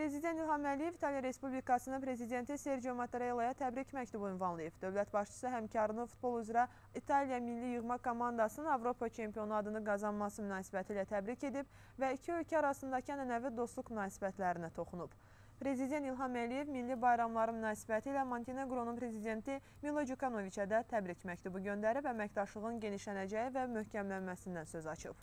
Prezident İlham Əliyev İtaliya Respublikasının prezidenti Sergio Mattarella'ya təbrik məktubu ünvanlayıb. Dövlət başçısı həmkarını futbol üzrə İtaliya milli yığma komandasının Avropa çempionu adını qazanması münasibəti ilə təbrik edib və iki ölkə arasındakı ənənəvi dostluq münasibətlərinə toxunub. Prezident İlham Əliyev milli bayramları münasibəti ilə Montenegronun prezidenti Milo Djukanoviçə də təbrik məktubu göndərib, əməkdaşlığın genişlənəcəyi və möhkəmlənməsindən söz açıb.